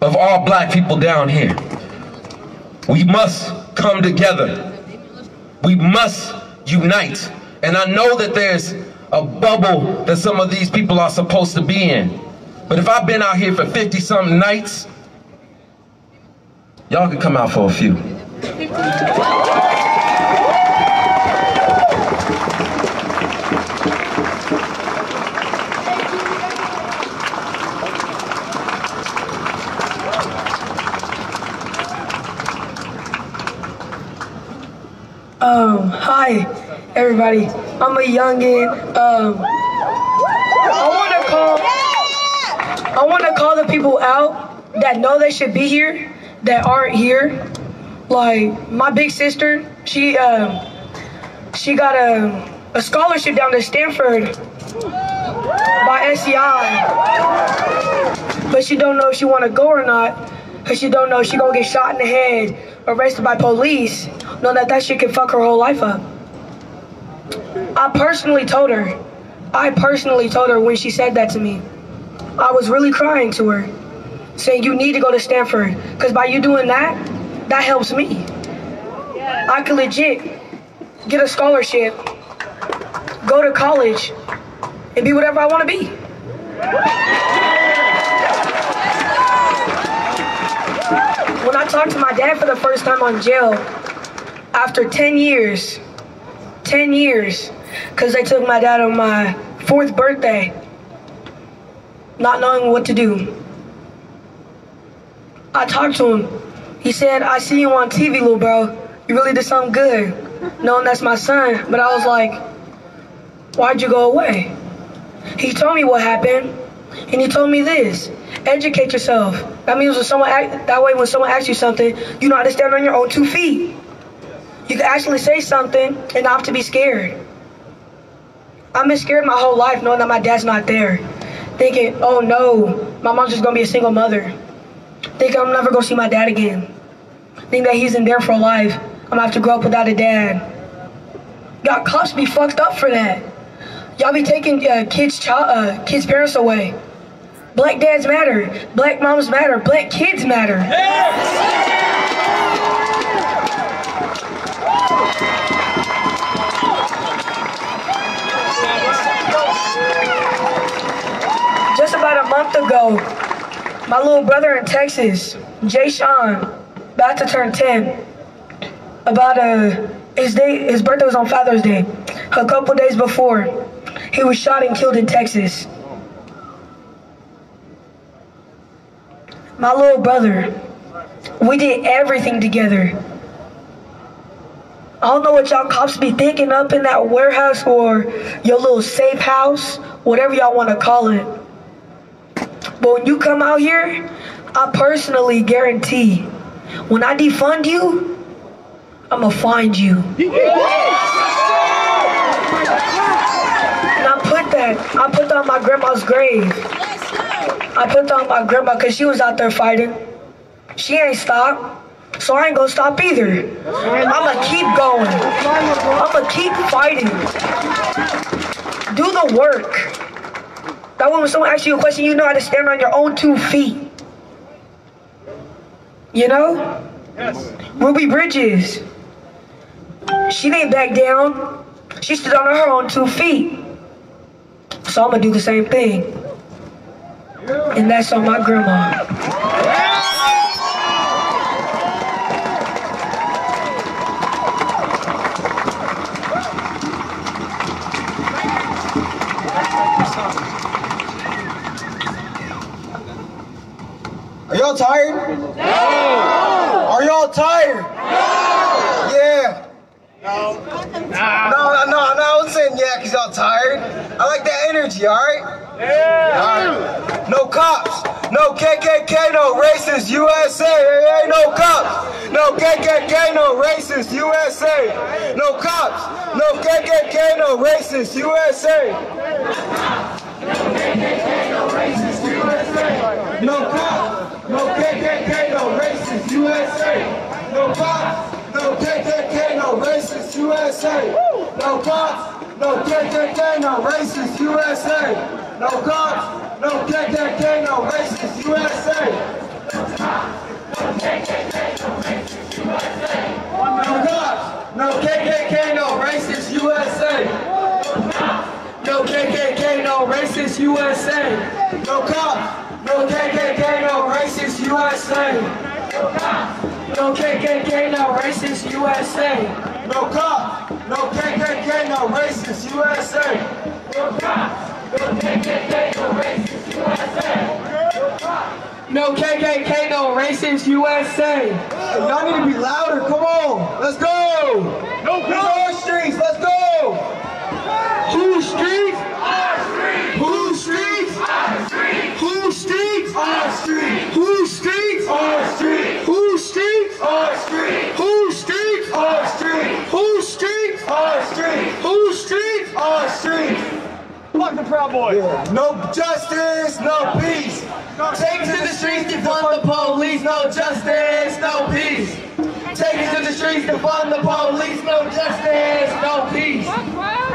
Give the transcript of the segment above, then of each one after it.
of all black people down here. We must come together. We must unite. And I know that there's a bubble that some of these people are supposed to be in. But if I've been out here for 50 something nights, y'all can come out for a few. Um, hi, everybody. I'm a youngin. Um, I want to call. I want to call the people out that know they should be here, that aren't here. Like my big sister, she um, she got a a scholarship down to Stanford by SEI, but she don't know if she want to go or not, cause she don't know if she gonna get shot in the head, arrested by police, know that that shit could fuck her whole life up. I personally told her, I personally told her when she said that to me, I was really crying to her, saying you need to go to Stanford, because by you doing that, that helps me. I could legit get a scholarship, go to college, and be whatever I want to be. When I talked to my dad for the first time on jail, after 10 years, 10 years, because they took my dad on my fourth birthday, not knowing what to do. I talked to him. He said, I see you on TV, little bro. You really did something good. Knowing that's my son. But I was like, why'd you go away? He told me what happened. And he told me this. Educate yourself. That means when someone act, that way when someone asks you something, you know how to stand on your own two feet. You can actually say something and not have to be scared. I've been scared my whole life knowing that my dad's not there. Thinking, oh no, my mom's just gonna be a single mother. Thinking I'm never gonna see my dad again. Think that he's in there for life. I'm gonna have to grow up without a dad. Y'all cops be fucked up for that. Y'all be taking uh, kids' child, uh, kids' parents away. Black dads matter. Black moms matter. Black kids matter. Just about a month ago, my little brother in Texas, Jay Sean, about to turn 10. About a his day his birthday was on Father's Day. A couple days before, he was shot and killed in Texas. My little brother, we did everything together. I don't know what y'all cops be thinking up in that warehouse or your little safe house, whatever y'all want to call it. But when you come out here, I personally guarantee when I defund you, I'm gonna find you. And I put that, I put that on my grandma's grave. I put on my grandma because she was out there fighting. She ain't stopped. So I ain't gonna stop either. I'ma keep going. I'ma keep fighting. Do the work. That way when someone asks you a question, you know how to stand on your own two feet. You know? Yes. Ruby Bridges. She didn't back down. She stood on her own two feet. So I'm gonna do the same thing. And that's on my grandma. Are y'all tired? No. Are y'all tired? No. No. No, no, no, I was saying yeah because y'all tired. I like that energy, all right? Yeah. All right. No cops. No KKK, no racist USA. Hey, no cops. No KKK, no racist USA. No cops. No KKK, no racist USA. No cops, no KKK, no racist USA. No cops, no KKK, no racist USA. No cops, no KKK, no racist USA. No cops, no KKK, no racist USA. No cops, no KKK, no racist USA. No cops, no KKK, no racist USA. No KKK, no racist USA. No cops, no KKK, no racist USA. No cops. KKK, no racist USA. No cops, no KKK, no racist USA. No cops, no KKK, no racist USA. No KKK, no racist USA. Y'all need to be louder. Come on, let's go. No our streets. Let's go. Who streets? Who streets? Who streets? Our street, Who streets? our street, Who streets? Our street, Who streets? our street, Who streets? our street, Who streets? our street. Fuck the Proud Boys. Yeah. No justice, no peace. Take to the streets to fund the police, no justice, no peace. Take it to the streets to fund the police, no justice, no peace.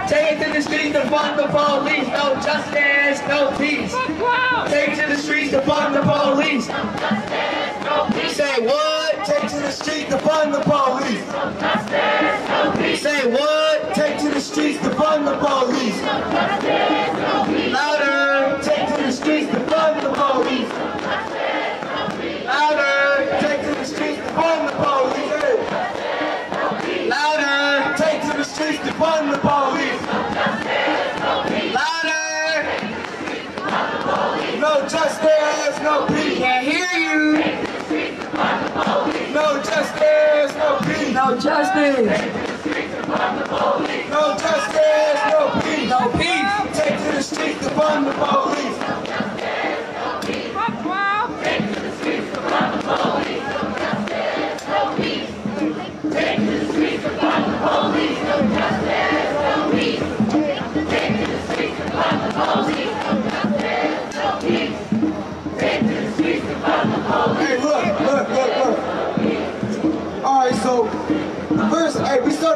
Take it to the streets to fund the police, no justice, no peace. Take it to the streets to fund the police. Say what? Take to the streets to fund the police. Say what? Take to the streets to fund the police. Louder, Take to the streets to fund the police. louder. No justice, no peace. Can't hear you. No justice, no peace. No justice, No justice, no peace. no peace. Take to the streets to fund the police.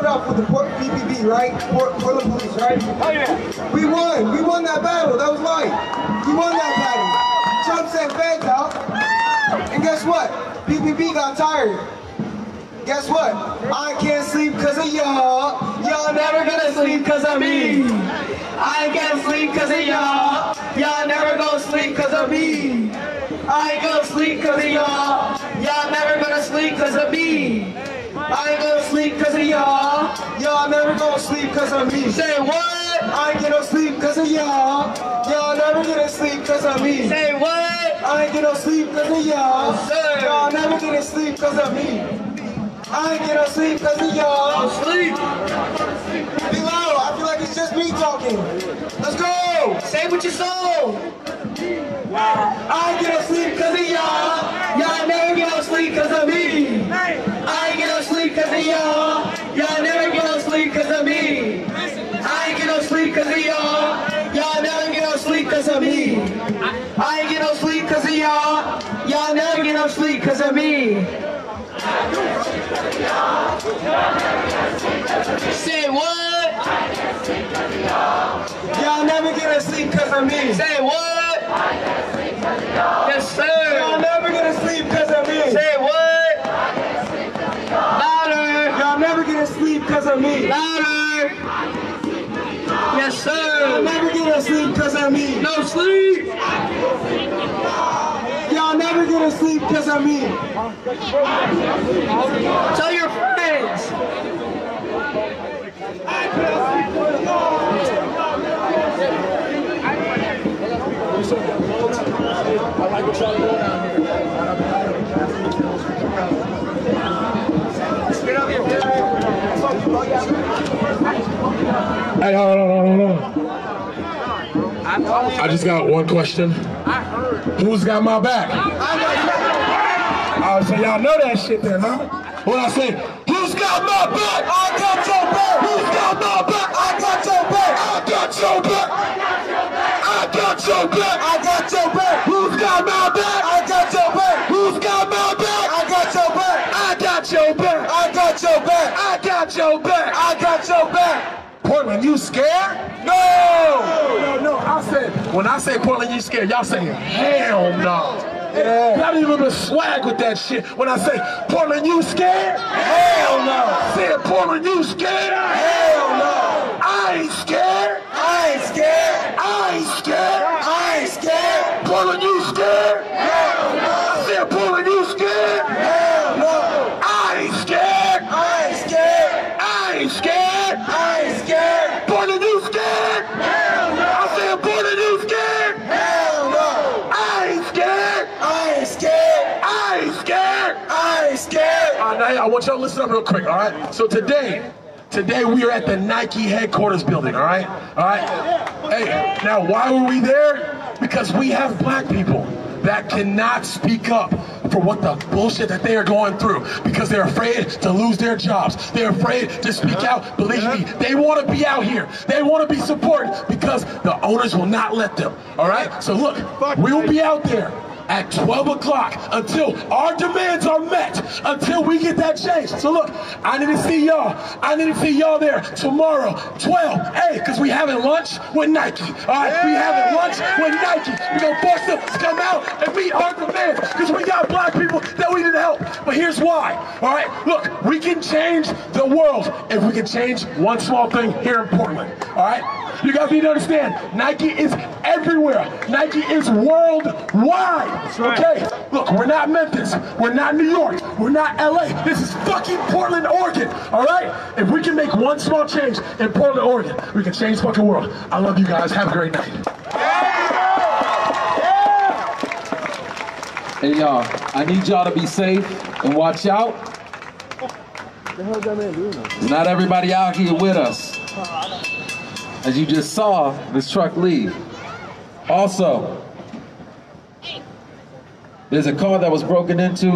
Started with the Port PPB, right? Port, Portland Police, right? Oh yeah. We won. We won that battle. That was light. We won that battle. Trump sent feds out. And guess what? PPB got tired. Guess what? I can't sleep because of y'all. Y'all never gonna sleep because of me. I can't sleep cause of y'all. Y'all never gonna sleep cause of me. I ain't gonna sleep cause of y'all. Y'all never gonna sleep cause of me. I ain't gonna sleep cause of y'all. Y'all never gonna sleep because of me. Say what? I ain't gonna sleep because of y'all. Y'all never gonna sleep because of me. Say what? I ain't gonna sleep because of y'all. Y'all never gonna sleep because of me. I ain't gonna sleep because of y'all. Sleep. Be loud. I feel like it's just me talking. Let's go. Say what you soul. I ain't gonna sleep because of y'all. Y'all never gonna sleep cause of me. Of y'all. Y'all never gonna sleep cause of me. I ain't gonna sleep cause of y'all. Y'all never gonna sleep cause of me. I ain't gonna sleep cause of y'all. Y'all never gonna sleep cause of me. Say what? Y'all never gonna sleep because of me. Say what? Yes, sir. Y'all never gonna sleep because of me. Say what? Because of me. Louder. Yes, Y'all sir. never gonna sleep because of me. No sleep. Y'all never gonna sleep because of me. Tell your friends. Hey, hold on, hold on, hold on. I just got one question. Who's got my back? Oh, so y'all know that shit then, huh? When I say, who's got my back? I got your back. Who's got my back? I got your back. I got your back. I got your back. I got your back. Who's got my back? I got your back. Who's got my back? I got your back. I got your back. I got your back. I got your back. I got your back. Portland, you scared? No! No, no, I said, when I say Portland, you scared, y'all saying, hell no. Yeah. Y'all didn't even swag with that shit. When I say, Portland, you scared? Hell no. Said, Portland, you scared? Hell no. I ain't scared. I ain't scared. I ain't scared. I ain't scared. Portland, you scared? I want y'all to listen up real quick, all right? So today, today we are at the Nike headquarters building, all right? All right? Hey, now why were we there? Because we have black people that cannot speak up for what the bullshit that they are going through because they're afraid to lose their jobs. They're afraid to speak out. Believe me, they want to be out here. They want to be supported because the owners will not let them. All right? So look, we will be out there at 12 o'clock until our demands are met, until we get that change. So look, I need to see y'all. I need to see y'all there tomorrow, 12. Hey, because we having lunch with Nike. All right, we having lunch with Nike. we going to force them to come out and meet our demands because we got black people that we need to help. But here's why. All right, look, we can change the world if we can change one small thing here in Portland. All right? You guys need to understand, Nike is everywhere. Nike is worldwide. Okay? Look, we're not Memphis. We're not New York. We're not LA. This is fucking Portland, Oregon. All right? If we can make one small change in Portland, Oregon, we can change the fucking world. I love you guys. Have a great night. Hey y'all, I need y'all to be safe and watch out. The whole damn Luna. Not everybody out here with us. As you just saw, this truck leave. Also, there's a car that was broken into,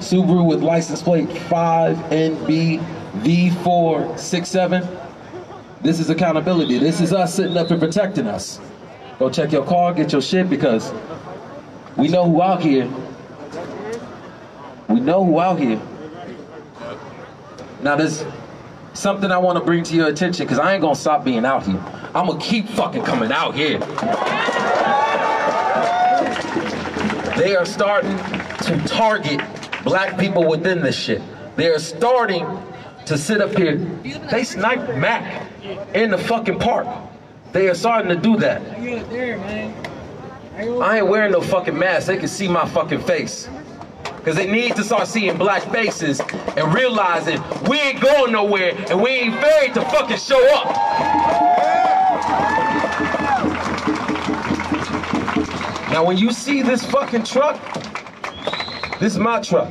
Subaru with license plate 5NBV467. This is accountability. This is us sitting up and protecting us. Go check your car, get your shit, because we know who out here. We know who out here. Now there's something I want to bring to your attention, because I ain't gonna stop being out here. I'm gonna keep fucking coming out here. They are starting to target black people within this shit. They are starting to sit up here. They sniped Mac in the fucking park. They are starting to do that. I ain't wearing no fucking mask. They can see my fucking face. Because they need to start seeing black faces and realizing we ain't going nowhere and we ain't afraid to fucking show up. Now when you see this fucking truck, this is my truck.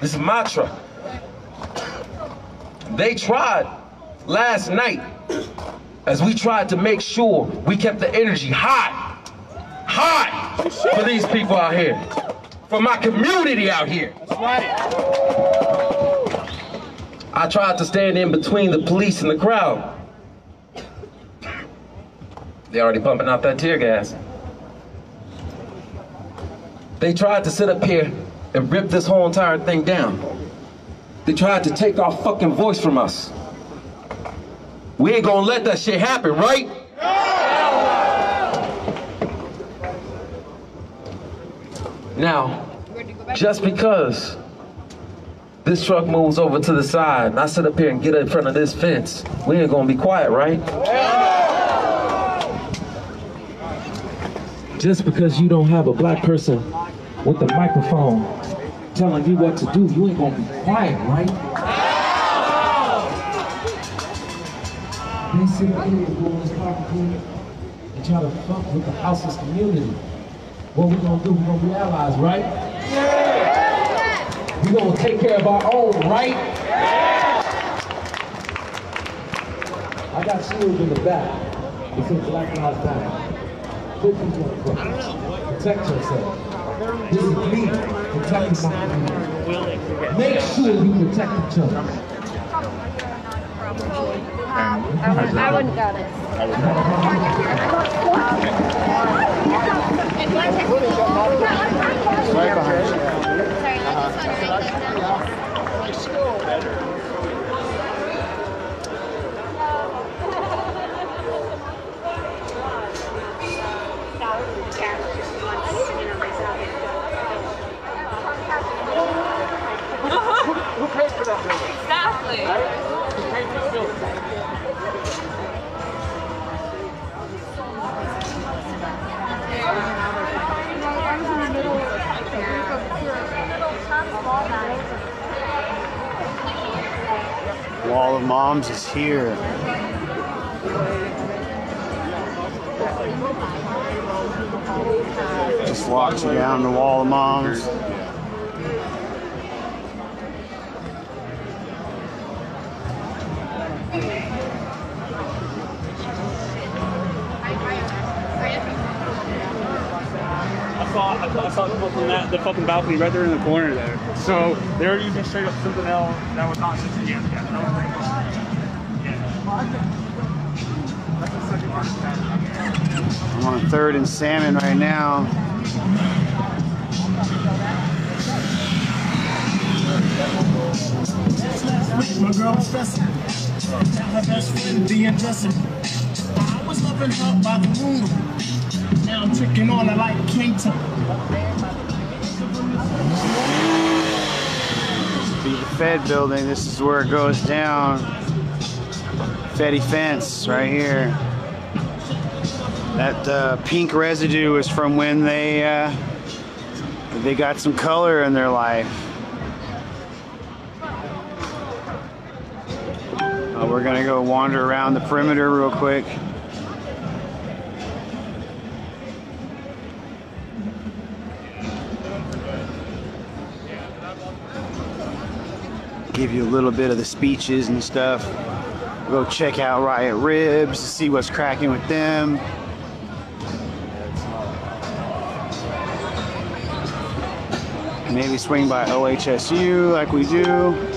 This is my truck. They tried last night as we tried to make sure we kept the energy high, high for these people out here, for my community out here. I tried to stand in between the police and the crowd. They already pumping out that tear gas. They tried to sit up here and rip this whole entire thing down. They tried to take our fucking voice from us. We ain't gonna let that shit happen, right? Now, just because this truck moves over to the side and I sit up here and get in front of this fence, we ain't gonna be quiet, right? Just because you don't have a black person with a microphone telling you what to do, you ain't gonna be quiet, right? They sit here and try to fuck with the houseless community. What we gonna do? we're gonna be allies, right? Yeah. We gonna take care of our own, right? Yeah. I got shields in the back. It says Black Lives Matter. Put these on the. Protect yourself. This is me protecting my community. Make sure you protect each other. I wouldn't, I wouldn't go this. Right behind you. Sorry, like this one right there. Who Wall of Moms is here. Just locks you down the Wall of Moms. Saw, I saw, people from that the fucking balcony right there in the corner there. So they were using straight up something else that was not just yeah, yeah. That was I'm on third and salmon right now. My girl was stressing. Tell her best friend being dressing. I was loving her by the moon. Now I'm tricking on her like King Tut. Be the Fed building. This is where it goes down. Fetty fence right here. That uh, pink residue is from when they uh, they got some color in their life. Uh, we're gonna go wander around the perimeter real quick. Give you a little bit of the speeches and stuff. Go check out Riot Ribs, see what's cracking with them. Maybe swing by OHSU like we do.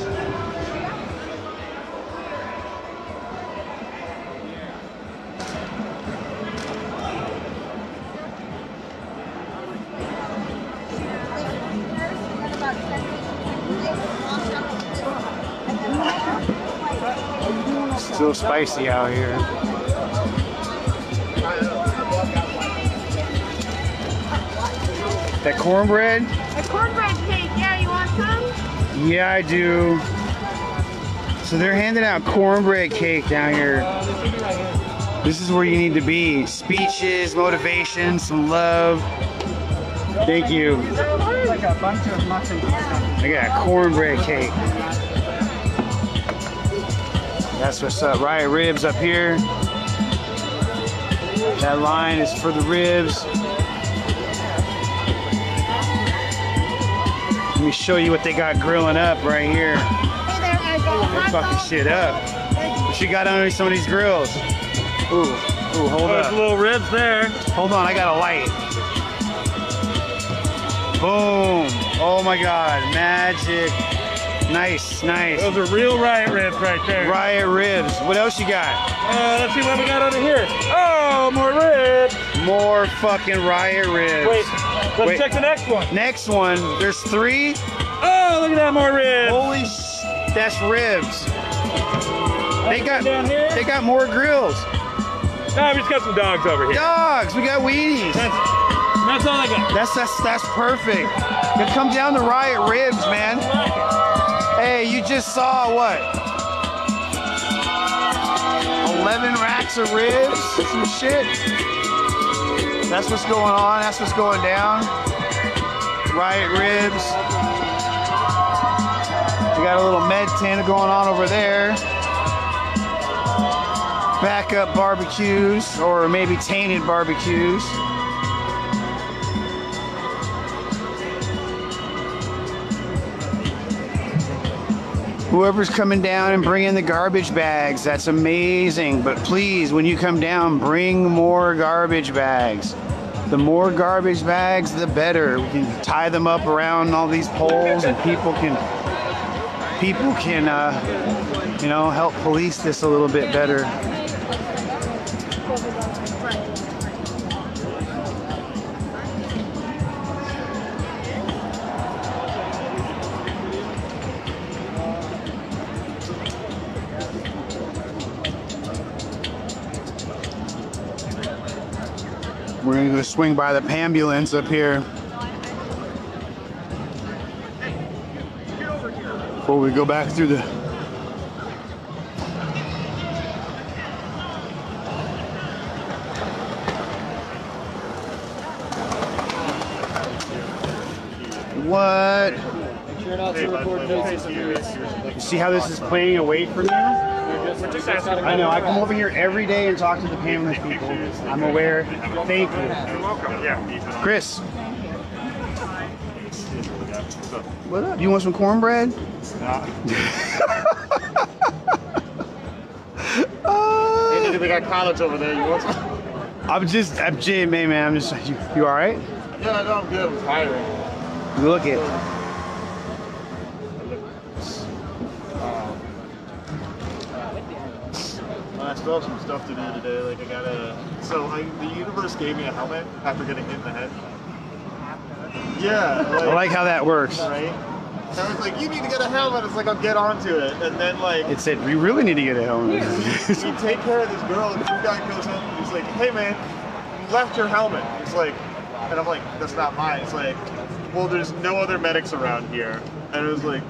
Spicy out here. That cornbread? A cornbread cake. Yeah, you want some? Yeah, I do. So they're handing out cornbread cake down here. This is where you need to be. Speeches, motivation, some love. Thank you. I got cornbread cake. That's what's up. Riot Ribs up here. That line is for the ribs. Let me show you what they got grilling up right here. Hey there, I got They're fucking dogs. shit up. What you got under some of these grills? Ooh, ooh, hold oh, There's up. little ribs there. Hold on, I got a light. Boom. Oh my god, magic. Nice, nice. Those are real riot ribs right there. Riot ribs. What else you got? Uh, let's see what we got over here. Oh, more ribs. More fucking riot ribs. Wait, let's Wait. check the next one. Next one, there's three. Oh, look at that, more ribs. Holy sh! That's ribs. They got they got more grills. Nah, we just got some dogs over here. Dogs, we got weenies. That's, that's all I got. That's that's that's perfect. Come down to Riot Ribs, man. Hey, you just saw what? 11 racks of ribs, some shit. That's what's going on. That's what's going down. Riot Ribs. We got a little med tent going on over there. Backup barbecues, or maybe tainted barbecues. Whoever's coming down and bringing the garbage bags, that's amazing. But please, when you come down, bring more garbage bags. The more garbage bags, the better. We can tie them up around all these poles, and people can people can uh, you know help police this a little bit better. We're gonna swing by the ambulance up here. Before we go back through the What? You see how this is playing away from you? I know. I come over here every day and talk to the Pamela's people. I'm aware. Thank you. You're Welcome. Yeah. Chris. What up? You want some cornbread? city. They got college over there. You want some? I'm just, I'm Jay, man, man. I'm just, you, you all right? Yeah, no, I'm good. I'm tired. Look it. Stuff to do today. Like I gotta. So I, the universe gave me a helmet after getting hit in the head. Yeah. I like how that works. Right. So I was like, you need to get a helmet. It's like, I'll get onto it. And then like, It said, we really need to get a helmet. you take care of this girl, and some guy goes in. He's like, hey man, you left your helmet. He's like, and I'm like, that's not mine. It's like, well, there's no other medics around here. And it was like,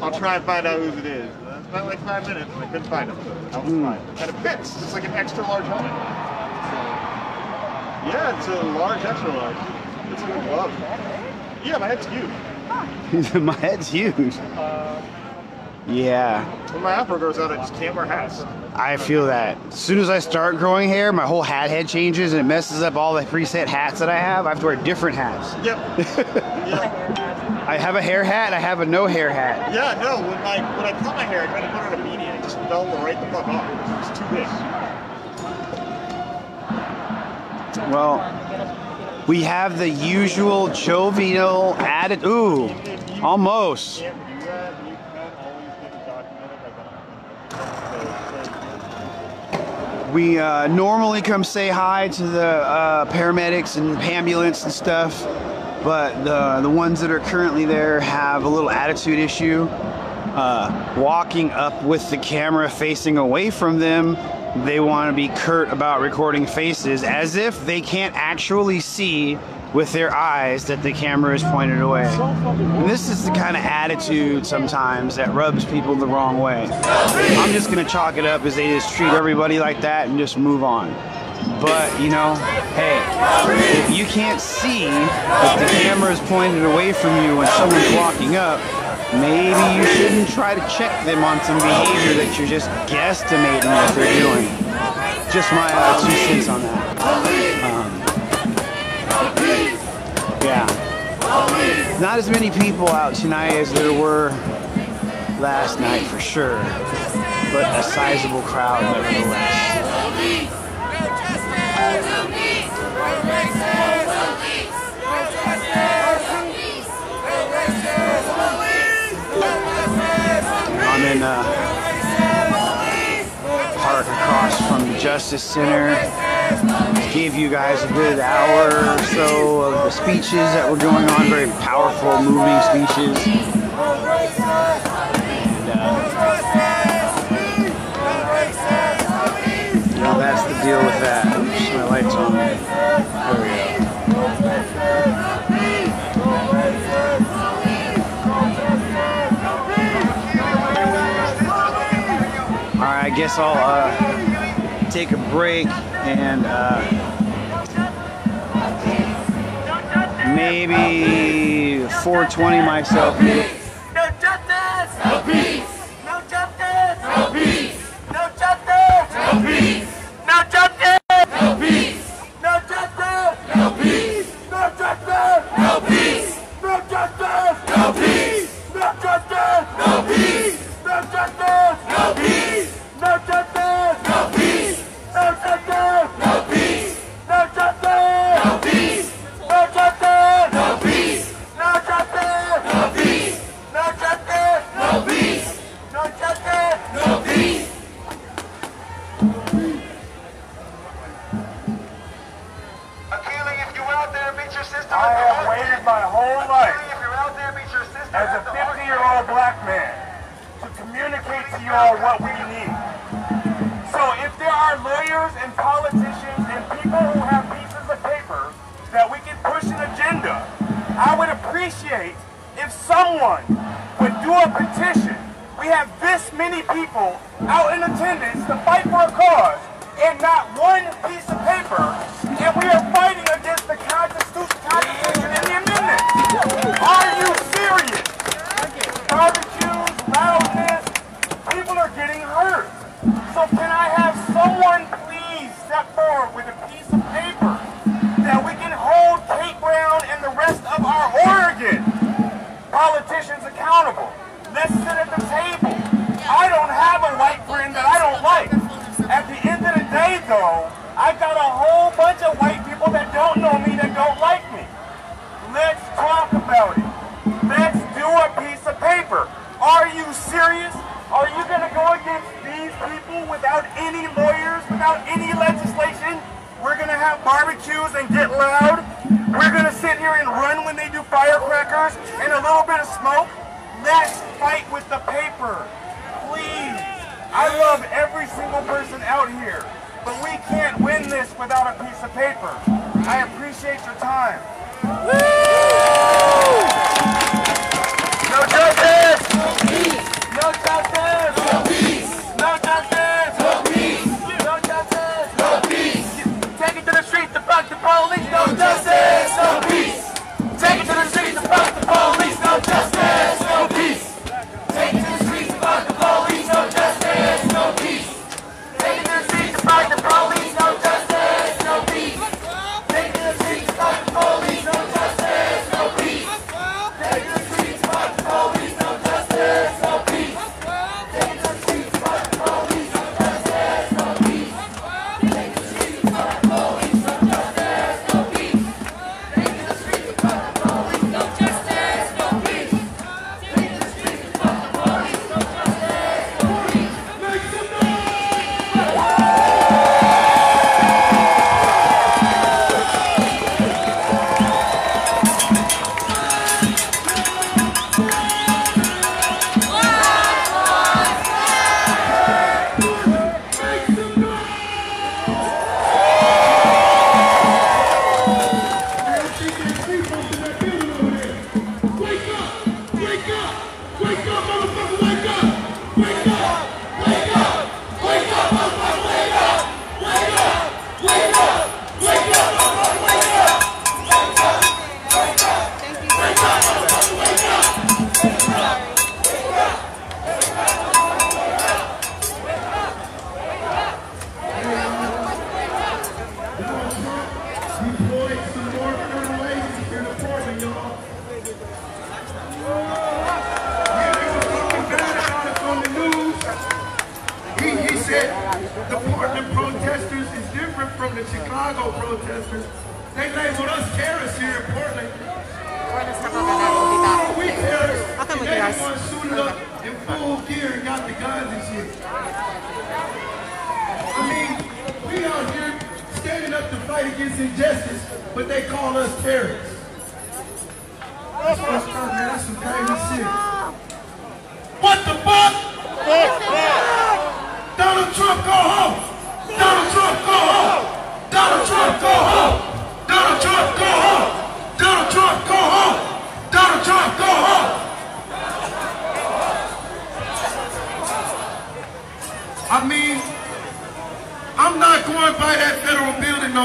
I'll try and find out whose it is. And That's about like five minutes, and I couldn't find him. I was fine. Hmm. And it fits. It's like an extra large helmet. Yeah, it's a large extra large. It's like a glove. Yeah, my head's huge. My head's huge. Yeah, When my afro grows out, I just can't wear hats. I feel that. As soon as I start growing hair, my whole hat head changes and it messes up all the preset hats that I have. I have to wear different hats. Yep. yeah. I have a hair hat, I have a no hair hat. Yeah, no, when I when I cut my hair, I tried to put it on a beanie and it just fell right the fuck off. It's too big. Well, we have the usual jovial added. Ooh, almost. You can't do that. You can't always get it documented. Like, We uh, normally come say hi to the uh, paramedics and ambulance and stuff, but the the ones that are currently there have a little attitude issue. Uh, walking up with the camera facing away from them, they want to be curt about recording faces as if they can't actually see with their eyes that the camera is pointed away. And this is the kind of attitude sometimes that rubs people the wrong way. I'm just gonna chalk it up as they just treat everybody like that and just move on. But you know, hey, if you can't see if the camera is pointed away from you when someone's walking up, maybe you shouldn't try to check them on some behavior that you're just guesstimating what they're doing. Just my uh, two cents on that. Um, yeah. Not as many people out tonight as there were last night for sure, but a sizable crowd nevertheless. I'm in uh, park across from the Justice Center. Gave you guys a good hour or so of the speeches that were going on, very powerful, moving speeches. And, uh, you know, that's the deal with that. There we go. All right, I guess I'll uh, take a break and uh, maybe 420 myself. No peace! Appreciate if someone would do a petition. We have this many people out in attendance to fight for a cause and not one piece of paper,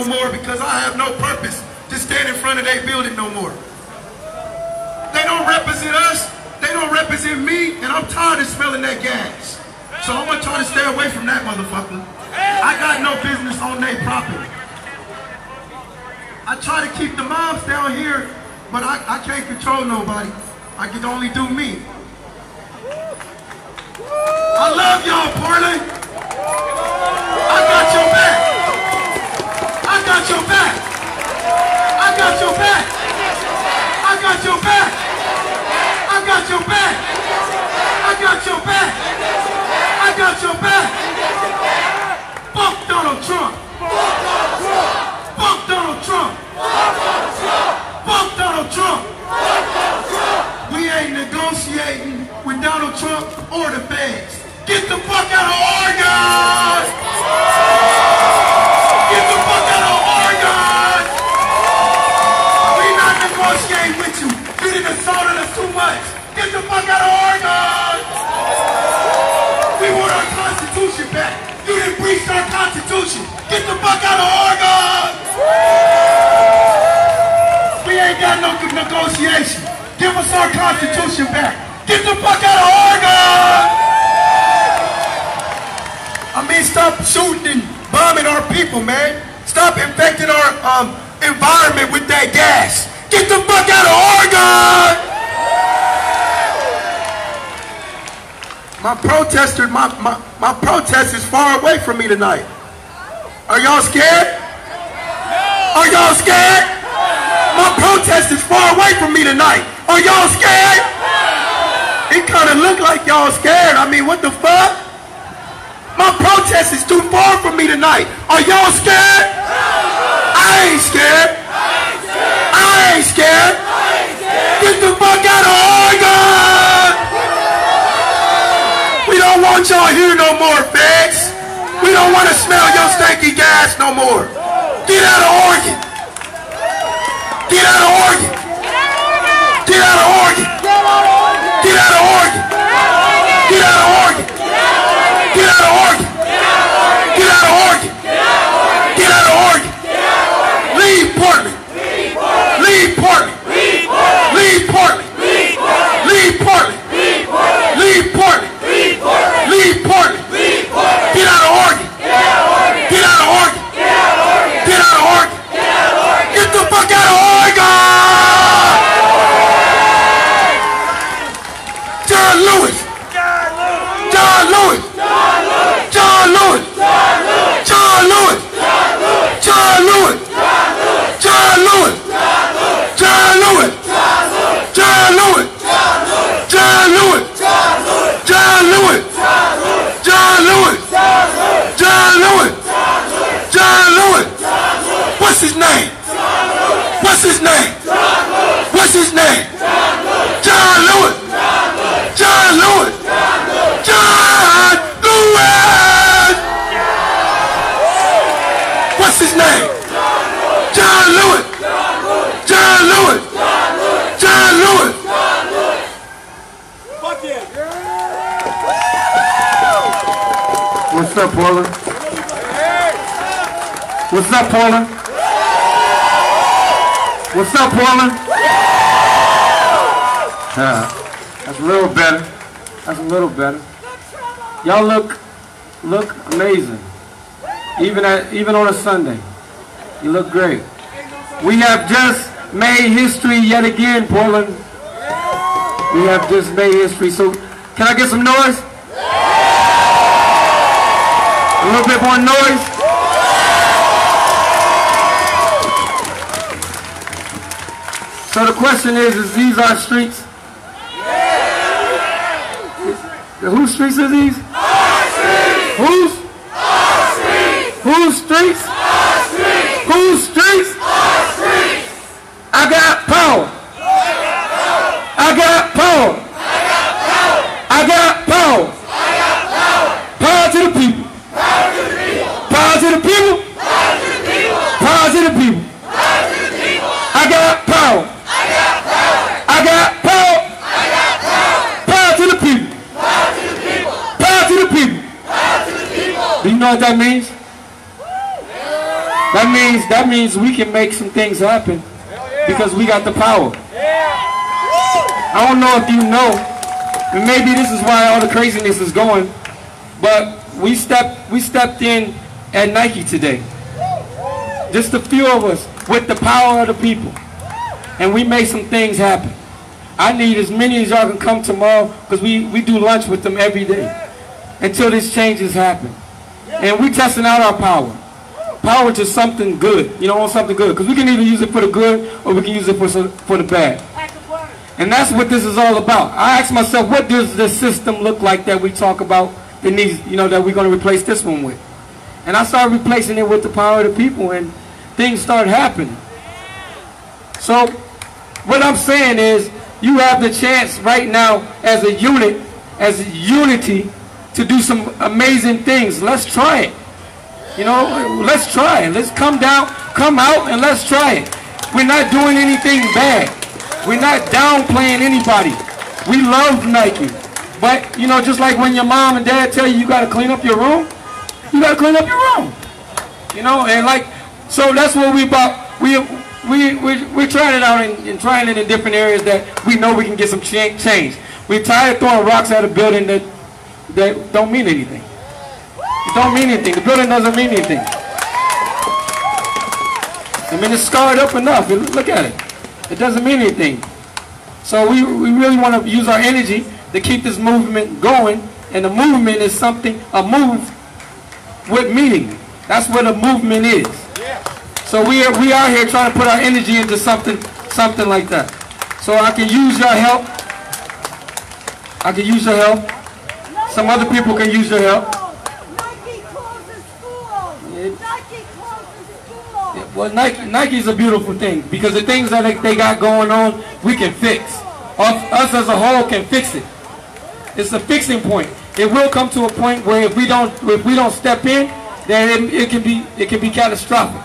no more because I have no purpose to stand in front of their building no more. They don't represent us. They don't represent me. And I'm tired of smelling that gas. So I'm going to try to stay away from that motherfucker. I got no business on their property. I try to keep the moms down here, but I, I can't control nobody. I can only do me. I love y'all, Portland. I got got your back. I got your back. I got your back. I got your back. I got your back. Fuck Donald Trump. Fuck Donald Trump. Fuck Donald Trump. Fuck Donald Trump. We ain't negotiating with Donald Trump or the feds. Get the fuck out of Oregon! fuck out of Oregon! We want our Constitution back. You didn't breach our Constitution. Get the fuck out of Oregon! We ain't got no negotiation. Give us our Constitution back. Get the fuck out of Oregon! I mean, stop shooting and bombing our people, man. Stop infecting our um, environment with that gas. Get the fuck out of Oregon! My protester, my, my, my protest is far away from me tonight. Are y'all scared? Are y'all scared? My protest is far away from me tonight. Are y'all scared? It kind of looked like y'all scared. I mean, what the fuck? My protest is too far from me tonight. Are y'all scared? I ain't scared. I ain't scared. I ain't scared. Get the fuck out of Oregon! Don't want y'all here no more, feds. We don't want to smell your stanky gas no more. Get out of Oregon. Get out of Oregon. Get out of Oregon. Get out of Oregon. Get out of Oregon. Get out of Oregon. Get out of Oregon. Get out of Oregon. Leave Portland. Leave Portland. Leave Portland. Leave Portland. Leave Portland. Leave Portland. Get out of Oregon. Get out of Oregon. Get out of Oregon. Get the fuck out of Oregon. John Lewis. John Lewis. John Lewis. John Lewis. John Lewis. John Lewis. John Lewis. John Lewis. John Lewis. John Lewis. John Lewis. John Lewis. John Lewis. What's his name? What's his name? What's his name? John Lewis. What's up, Portland? What's up, Portland? What's up, Portland? Yeah, that's a little better. That's a little better. Y'all look look amazing. Even at even on a Sunday. You look great. We have just made history yet again, Portland. We have just made history. So can I get some noise? A little bit more noise. So the question is, is these our streets? Whose streets are these? Whose? Whose streets? Whose streets? I got power. I got power. I got power. Power to the people. Power to the people. Power to the people. I got power. I got power. Power to the people. Power to the people. Do you know what that means? That means that means we can make some things happen because we got the power. I don't know if you know, and maybe this is why all the craziness is going, but we stepped we stepped in at Nike today. Just a few of us with the power of the people. And we made some things happen. I need as many as y'all can come tomorrow because we, we do lunch with them every day until this changes happen. And we testing out our power. Power to something good. You know, want something good. Because we can either use it for the good or we can use it for, for the bad. And that's what this is all about. I asked myself, what does this system look like that we talk about that needs, you know, that we're going to replace this one with? And I started replacing it with the power of the people and things started happening. So what I'm saying is you have the chance right now as a unit, as a unity, to do some amazing things. Let's try it. You know, let's try it. Let's come down, come out, and let's try it. We're not doing anything bad. We're not downplaying anybody. We love Nike. But, you know, just like when your mom and dad tell you you got to clean up your room, you got to clean up your room. You know, and like, so that's what we about. We, we, we, we're trying it out and, trying it in different areas that we know we can get some change. We're tired of throwing rocks at a building that, that don't mean anything. It don't mean anything. The building doesn't mean anything. I mean, it's scarred up enough. Look at it. It doesn't mean anything. So we, we really want to use our energy to keep this movement going. And the movement is something, a move with meaning. That's where the movement is. So we are we are here trying to put our energy into something something like that. So I can use your help. I can use your help. Some other people can use your help. Well, Nike, Nike's a beautiful thing because the things that they, got going on, we can fix. Us, us as a whole can fix it. It's a fixing point. It will come to a point where if we don't, if we don't step in, then it, it can be, it can be catastrophic.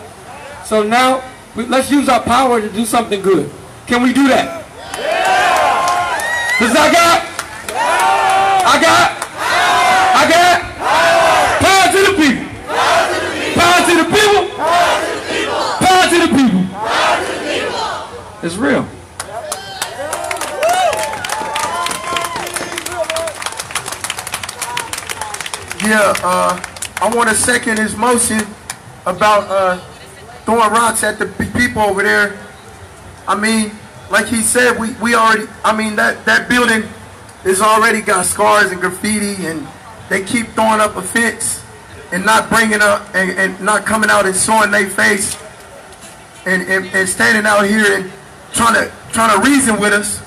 So now, we, let's use our power to do something good. Can we do that? Cause I got, I got, I got power to the people. Power to the people. Power to the people. It's real. Yeah, uh, I want to second his motion about uh, throwing rocks at the people over there. I mean, like he said, we, we already, I mean, that, that building has already got scars and graffiti and they keep throwing up a fence and not bringing up and, and not coming out and showing their face and, and, and standing out here and trying to trying to reason with us.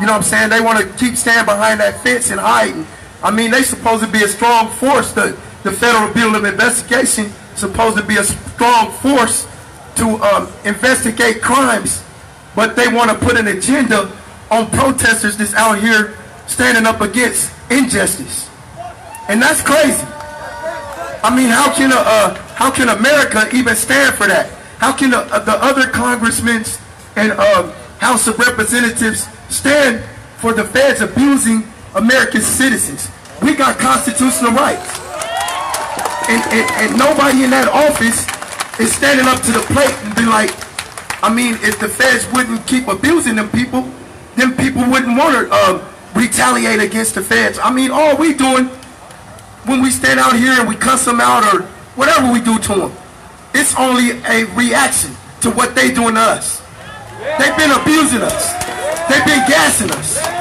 You know what I'm saying? They want to keep standing behind that fence and hiding. I mean, they supposed to be a strong force. The, the Federal Bureau of Investigation supposed to be a strong force to um, investigate crimes, but they want to put an agenda on protesters that's out here standing up against injustice, and that's crazy. I mean, how can a, uh, how can America even stand for that? How can the, uh, the other congressmen and um, House of Representatives stand for the feds abusing American citizens? We got constitutional rights. And, and, and nobody in that office is standing up to the plate and be like, I mean, if the feds wouldn't keep abusing them people, then people wouldn't want to uh, retaliate against the feds. I mean, all we doing when we stand out here and we cuss them out or whatever we do to them, it's only a reaction to what they doing to us. They've been abusing us. They've been gassing us.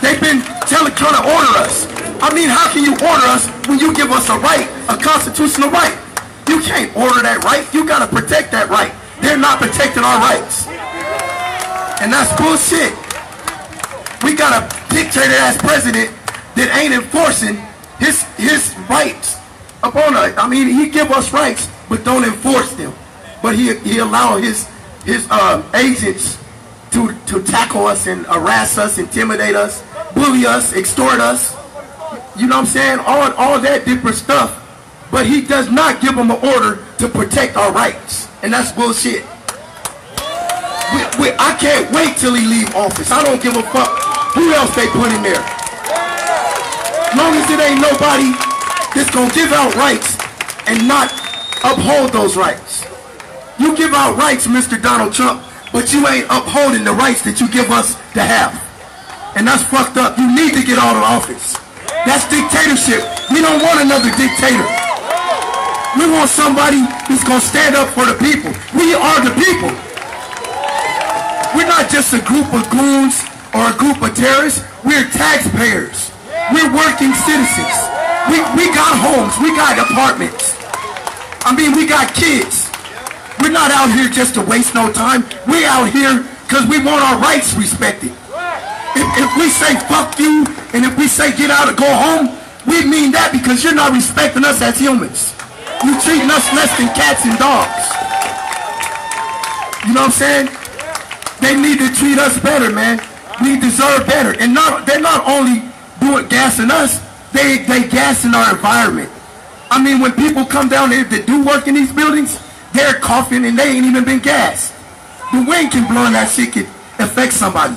They've been telling, trying to order us. I mean, how can you order us when you give us a right, a constitutional right? You can't order that right. You got to protect that right. They're not protecting our rights. And that's bullshit. We got a dictator-ass president that ain't enforcing his his rights upon us. I mean, he give us rights, but don't enforce them. But he he allow his his uh, agents to to tackle us and harass us, intimidate us, bully us, extort us. You know what I'm saying? All all that different stuff. But he does not give them an order to protect our rights, and that's bullshit. We, we, I can't wait till he leave office. I don't give a fuck who else they put in there. Long as it ain't nobody that's gonna give out rights and not uphold those rights. You give out rights, Mr. Donald Trump, but you ain't upholding the rights that you give us to have. And that's fucked up. You need to get out of office. That's dictatorship. We don't want another dictator. We want somebody who's gonna stand up for the people. We are the people. We're not just a group of goons or a group of terrorists. We're taxpayers. We're working citizens. We, we got homes. We got apartments. I mean, we got kids. We're not out here just to waste no time. We're out here because we want our rights respected. If, if we say fuck you and if we say get out and go home, we mean that because you're not respecting us as humans. You're treating us less than cats and dogs. You know what I'm saying? They need to treat us better, man. We deserve better. And not they're not only doing gassing us, they they gassing our environment. I mean, when people come down here that do work in these buildings, they're coughing and they ain't even been gassed. The wind can blow and that shit can affect somebody.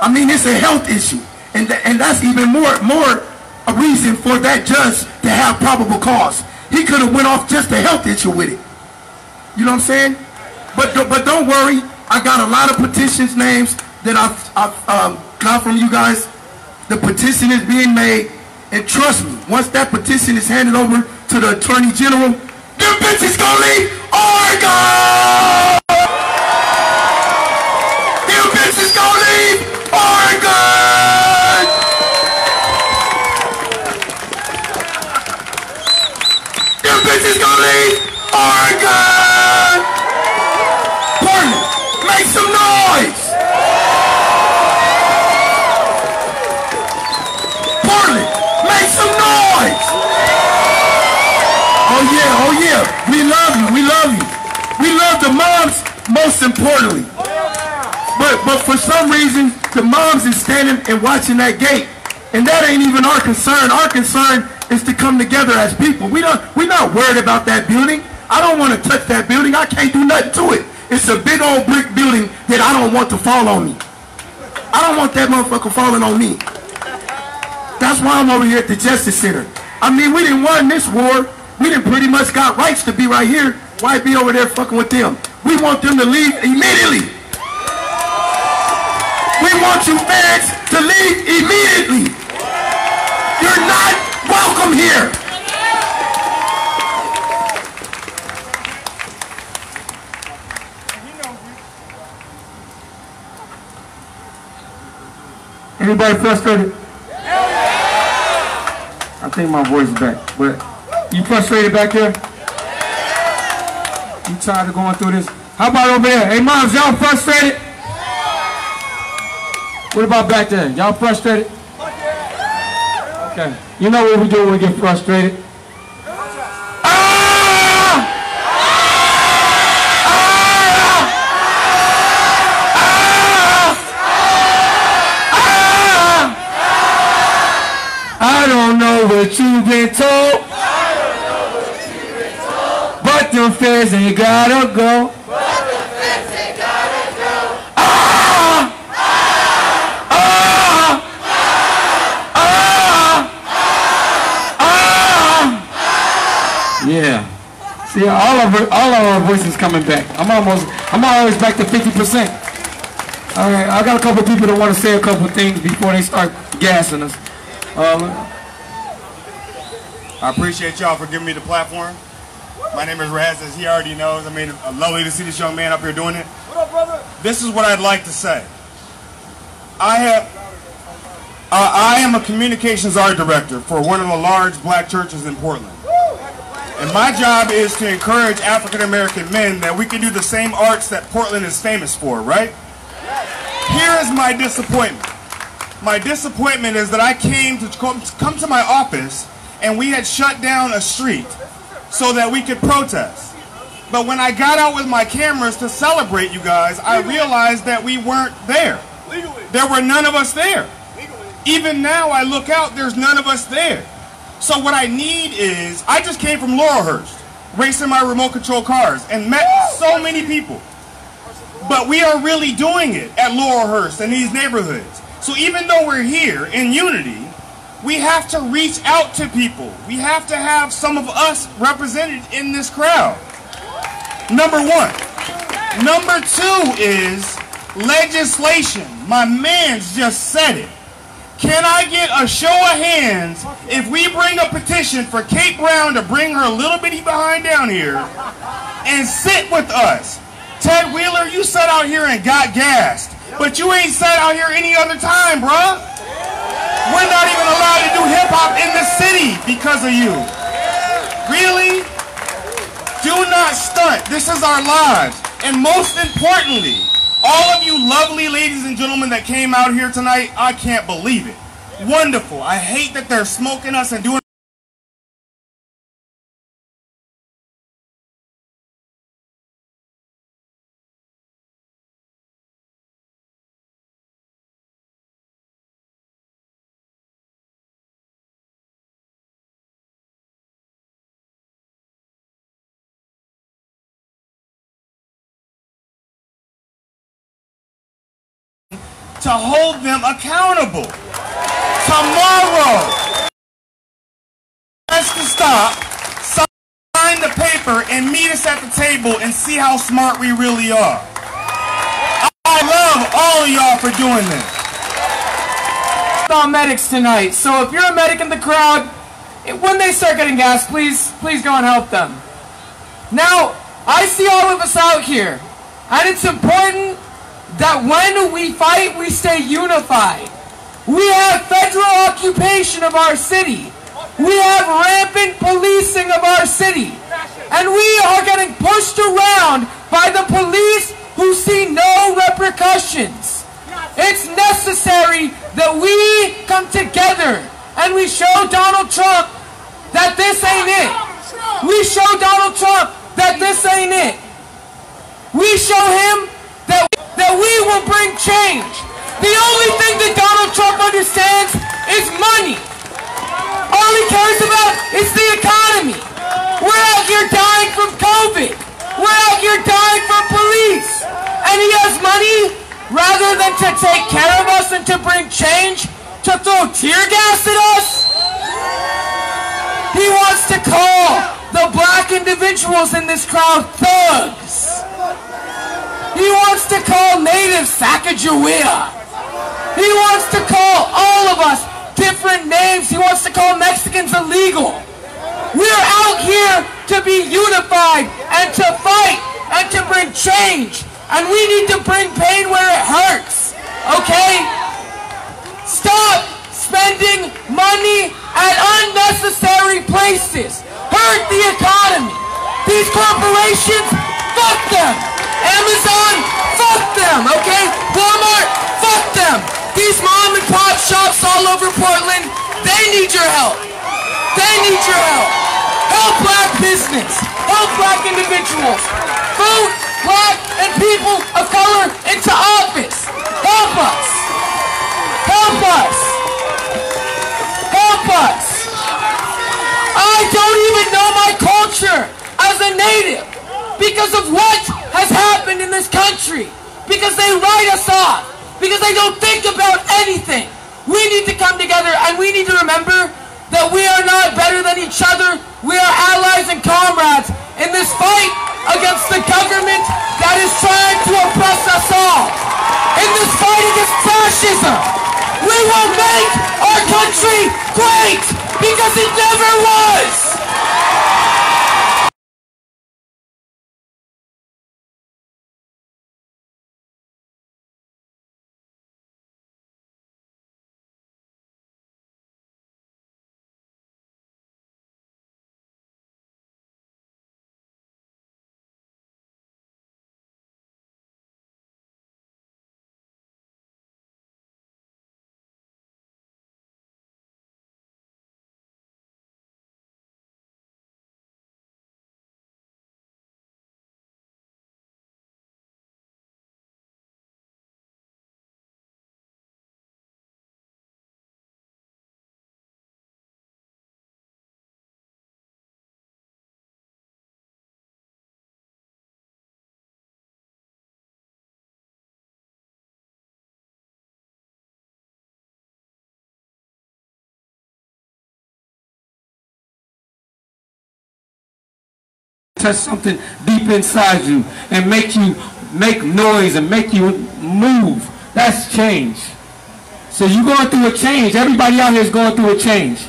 I mean, it's a health issue, and th- and that's even more more a reason for that judge to have probable cause. He could have went off just a health issue with it. You know what I'm saying? But but don't worry, I got a lot of petitions names that I've, I've um, got from you guys. The petition is being made, and trust me, once that petition is handed over to the Attorney General, them bitches gonna leave Oregon! Them bitches gonna leave Oregon! Bitches gonna leave live. We love you. We love you. We love the moms most importantly. But but for some reason, the moms is standing and watching that gate. And that ain't even our concern. Our concern is to come together as people. We don't we're not worried about that building. I don't want to touch that building. I can't do nothing to it. It's a big old brick building that I don't want to fall on me. I don't want that motherfucker falling on me. That's why I'm over here at the Justice Center. I mean, we didn't win this war. We didn't pretty much got rights to be right here. Why be over there fucking with them? We want them to leave immediately. We want you fans to leave immediately. You're not welcome here. Anybody frustrated? I think my voice is back. But you frustrated back there? You tired of going through this? How about over there? Hey moms, y'all frustrated? What about back there? Y'all frustrated? Okay. You know what we do when we get frustrated? I don't know what you've been told. Feds ain't gotta go. Ah! Ah! Yeah. See, all of our, all of our voices coming back. I'm almost, I'm always back to 50%. All right, I got a couple people that want to say a couple things before they start gassing us. Um, I appreciate y'all for giving me the platform. My name is Raz, as he already knows. I mean, lovely to see this young man up here doing it. What up, brother? This is what I'd like to say. I have, uh, I am a communications art director for one of the large black churches in Portland. And my job is to encourage African American men that we can do the same arts that Portland is famous for, right? Here is my disappointment. My disappointment is that I came to come, come to my office and we had shut down a street so that we could protest. But when I got out with my cameras to celebrate you guys, I realized that we weren't there. There were none of us there. Even now I look out, there's none of us there. So what I need is, I just came from Laurelhurst, racing my remote control cars, and met so many people. But we are really doing it at Laurelhurst and these neighborhoods. So even though we're here in unity, we have to reach out to people. We have to have some of us represented in this crowd. Number one. Number two is legislation. My man's just said it. Can I get a show of hands if we bring a petition for Kate Brown to bring her little bitty behind down here and sit with us? Ted Wheeler, you sat out here and got gassed, but you ain't sat out here any other time, bruh. We're not even allowed to do hip hop in the city because of you. Really? Do not stunt. This is our lives. And most importantly, all of you lovely ladies and gentlemen that came out here tonight, I can't believe it. Wonderful. I hate that they're smoking us and doing to hold them accountable. Tomorrow, has to stop, sign the paper, and meet us at the table and see how smart we really are. I love all of y'all for doing this. About medics tonight, so if you're a medic in the crowd, when they start getting gas, please, please go and help them. Now, I see all of us out here, and it's important that when we fight, we stay unified. We have federal occupation of our city. We have rampant policing of our city. And we are getting pushed around by the police who see no repercussions. It's necessary that we come together and we show Donald Trump that this ain't it. We show Donald Trump that this ain't it. We show him that, that we will bring change. The only thing that Donald Trump understands is money. All he cares about is the economy. We're out here dying from COVID. We're out here dying from police. And he has money rather than to take care of us and to bring change, to throw tear gas at us. He wants to call the black individuals in this crowd thugs. He wants to call natives Sacagawea. He wants to call all of us different names. He wants to call Mexicans illegal. We're out here to be unified and to fight and to bring change. And we need to bring pain where it hurts. Okay? Stop spending money at unnecessary places. Hurt the economy. These corporations, fuck them. Amazon, fuck them, okay? Walmart, fuck them. These mom and pop shops all over Portland, they need your help. They need your help. Help black business. Help black individuals. Vote black and people of color into office. Help us. Help us. Help us. I don't even know my culture as a native because of what has happened in this country. Because they write us off. Because they don't think about anything. We need to come together and we need to remember that we are not better than each other. We are allies and comrades in this fight against the government that is trying to oppress us all. In this fight against fascism. We will make our country great because it never was. Touch something deep inside you and make you make noise and make you move. That's change. So you're going through a change. Everybody out here is going through a change.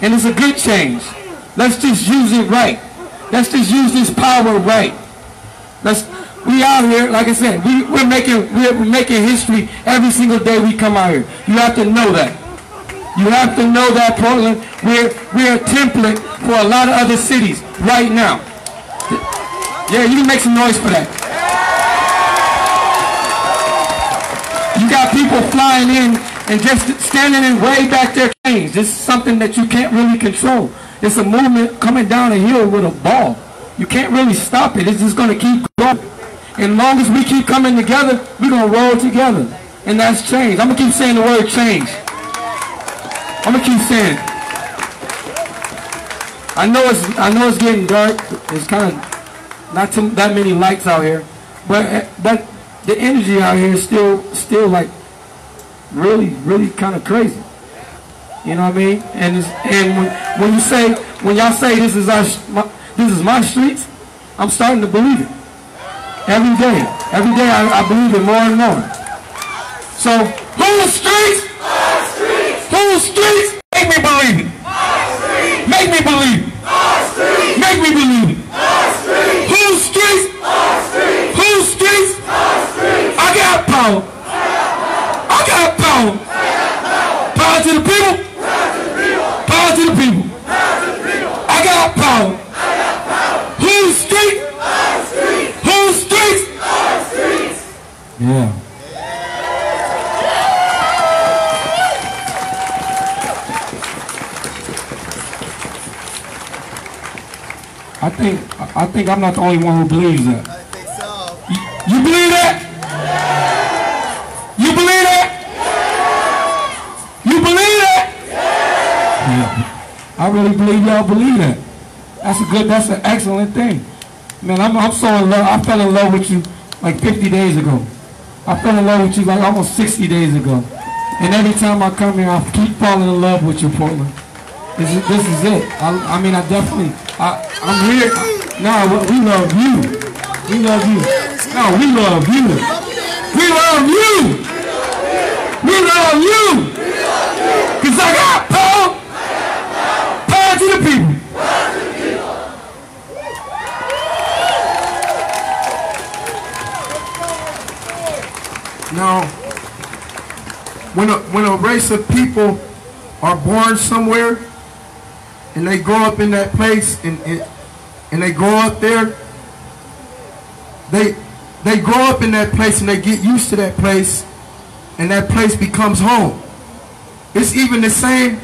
And it's a good change. Let's just use it right. Let's just use this power right. Let's we out here, like I said, we, we're making we're making history every single day we come out here. You have to know that. You have to know that Portland, we're we're a template for a lot of other cities right now. Yeah, you can make some noise for that. You got people flying in and just standing in way back there change. This is something that you can't really control. It's a movement coming down a hill with a ball. You can't really stop it. It's just going to keep going. And long as we keep coming together, we're going to roll together. And that's change. I'm going to keep saying the word change. I'm going to keep saying it. I know it's I know it's getting dark. It's kind of not too, that many lights out here, but but the energy out here is still still like really really kind of crazy. You know what I mean? And and when, when you say when y'all say this is our my, this is my streets, I'm starting to believe it. Every day, every day I, I believe it more and more. So whose streets? Our streets. Whose streets? Make me believe it. Make me believe it. Make me believe it. Streets? Whose streets? I got power. I got power. Power to the people. Power to the people. I got power. Whose street? Whose streets? Yeah. I think I think I'm not the only one who believes that. I think so. You, you believe that? You believe that? You believe that? Yeah. I really believe y'all believe that. That's a good. That's an excellent thing. Man, I'm I'm so in love. I fell in love with you like 50 days ago. I fell in love with you like almost 60 days ago. And every time I come here, I keep falling in love with you, Portland. This is, this is it. I, I mean, I definitely, I, I'm here. No, we love you. We love you. No, we love you. We love you. We love you. Because I got power. Power to the people. Now, when a, when a race of people are born somewhere and they grow up in that place and, and, and they grow up there, they, they grow up in that place and they get used to that place and that place becomes home. It's even the same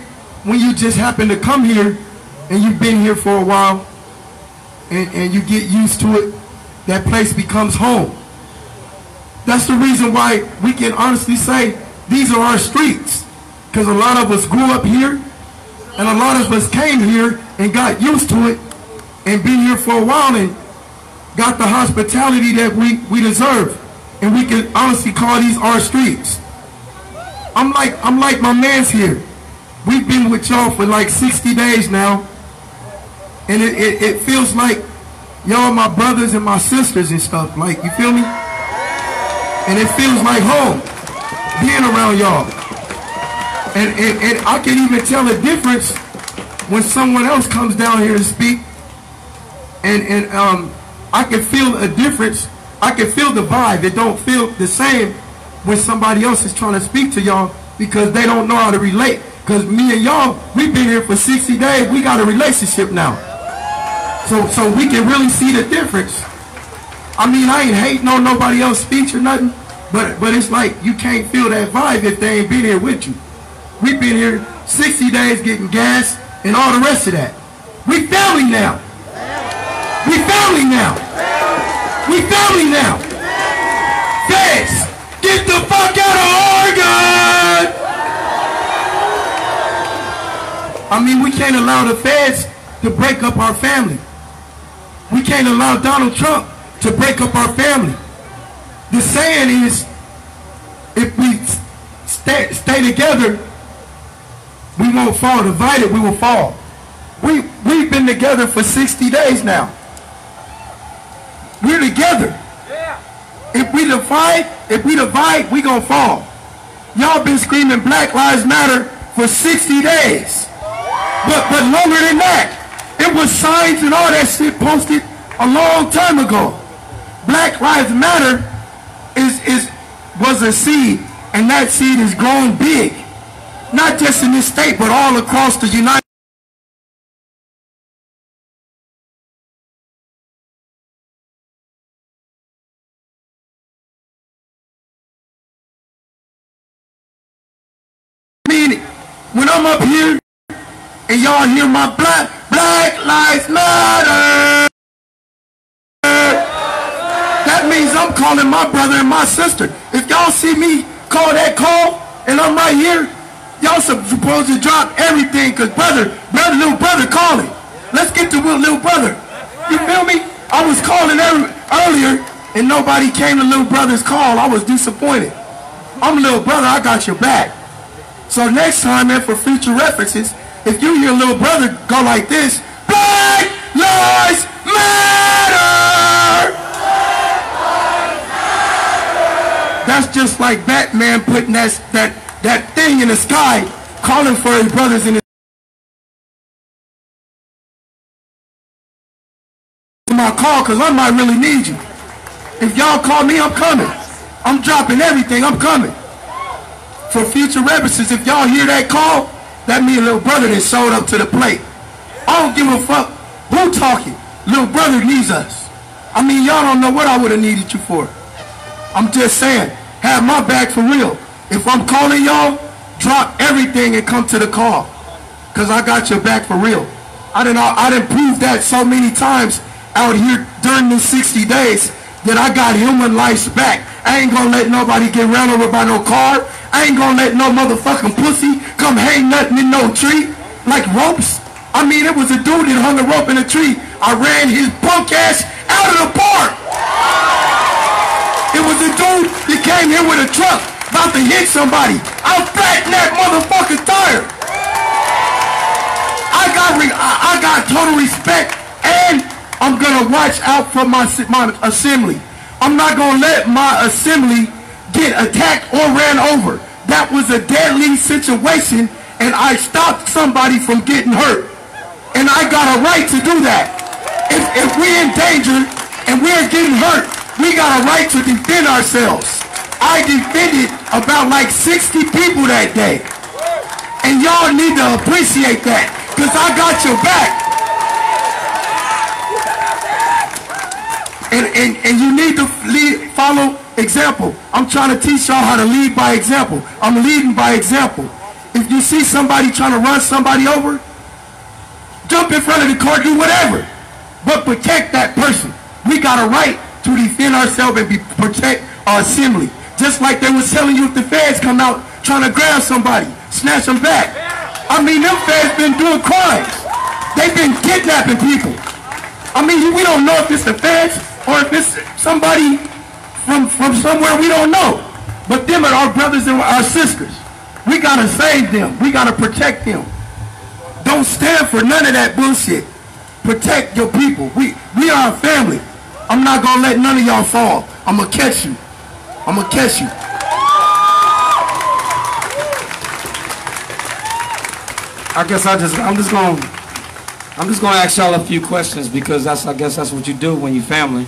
when you just happen to come here and you've been here for a while and, and you get used to it, that place becomes home. That's the reason why we can honestly say these are our streets. Because a lot of us grew up here and a lot of us came here and got used to it and been here for a while and got the hospitality that we, we deserve. And we can honestly call these our streets. I'm like I'm like my man's here. We've been with y'all for like 60 days now. And it, it, it feels like y'all my brothers and my sisters and stuff. Like, you feel me? And it feels like home being around y'all. And, and, and I can even tell a difference when someone else comes down here to speak. And, and um, I can feel a difference. I can feel the vibe. It don't feel the same when somebody else is trying to speak to y'all because they don't know how to relate. Because me and y'all, we've been here for 60 days. We got a relationship now. So, so we can really see the difference. I mean, I ain't hating on nobody else's speech or nothing, but but it's like you can't feel that vibe if they ain't been here with you. We've been here 60 days getting gas and all the rest of that. We family now. We family now. We family now. Feds, get the fuck out of Oregon! I mean, we can't allow the feds to break up our family. We can't allow Donald Trump to break up our family. The saying is, if we stay, stay together, we won't fall. Divided, we will fall. We, we've been together for 60 days now. We're together. Yeah. If we divide, if we divide, we gonna fall. Y'all been screaming Black Lives Matter for 60 days. But, but longer than that, it was signs and all that shit posted a long time ago. Black Lives Matter is, is, was a seed, and that seed is growing big. Not just in this state, but all across the United I'm up here and y'all hear my black, Black Lives Matter, that means I'm calling my brother and my sister. If y'all see me call that call and I'm right here, y'all supposed to drop everything because brother, brother, little brother calling. Let's get to little brother. You feel me? I was calling every, earlier and nobody came to little brother's call. I was disappointed. I'm little brother, I got your back. So next time, and for future references, if you hear little brother go like this, Black Lives Matter! That's just like Batman putting that, that, that thing in the sky, calling for his brothers in his my call because I might really need you. If y'all call me, I'm coming. I'm dropping everything. I'm coming. For future references, if y'all hear that call, that means little brother that showed up to the plate. I don't give a fuck who talking. Little brother needs us. I mean, y'all don't know what I would have needed you for. I'm just saying, have my back for real. If I'm calling y'all, drop everything and come to the call. Because I got your back for real. I didn't, I didn't prove that so many times out here during the 60 days that I got human lives back. I ain't gonna let nobody get ran over by no car. I ain't gonna let no motherfucking pussy come hang nothing in no tree like ropes. I mean, it was a dude that hung a rope in a tree. I ran his punk ass out of the park. It was a dude that came here with a truck about to hit somebody. I flattened that motherfucking tire. I got I got total respect and I'm gonna watch out for my my assembly. I'm not gonna let my assembly get attacked or ran over. That was a deadly situation and I stopped somebody from getting hurt. And I got a right to do that. If, if we're in danger and we're getting hurt, we got a right to defend ourselves. I defended about like 60 people that day. And y'all need to appreciate that because I got your back. And, and, and you need to lead, follow example. I'm trying to teach y'all how to lead by example. I'm leading by example. If you see somebody trying to run somebody over, jump in front of the car, do whatever. But protect that person. We got a right to defend ourselves and be, protect our assembly. Just like they was telling you if the feds come out trying to grab somebody, snatch them back. I mean, them feds been doing crimes. They've been kidnapping people. I mean, we don't know if it's the feds or if it's somebody from, from somewhere we don't know. But them are our brothers and our sisters. We got to save them. We got to protect them. Don't stand for none of that bullshit. Protect your people. We, we are a family. I'm not going to let none of y'all fall. I'm going to catch you. I'm going to catch you. I guess I just, I'm just going to, I'm just going to ask y'all a few questions because that's, I guess that's what you do when you're family.